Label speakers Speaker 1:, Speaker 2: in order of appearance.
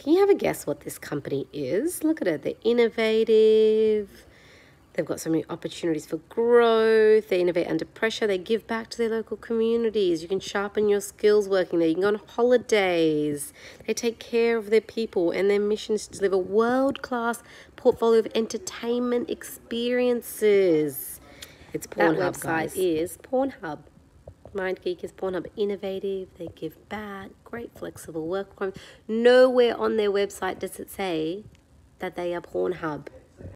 Speaker 1: Can you have a guess what this company is? Look at it. They're innovative. They've got so many opportunities for growth. They innovate under pressure. They give back to their local communities. You can sharpen your skills working there. You can go on holidays. They take care of their people, and their mission is to deliver world class portfolio of entertainment experiences. It's Pornhub, that website guys. is Pornhub. MindGeek is Pornhub innovative. They give back. Great flexible work. Nowhere on their website does it say that they are Pornhub.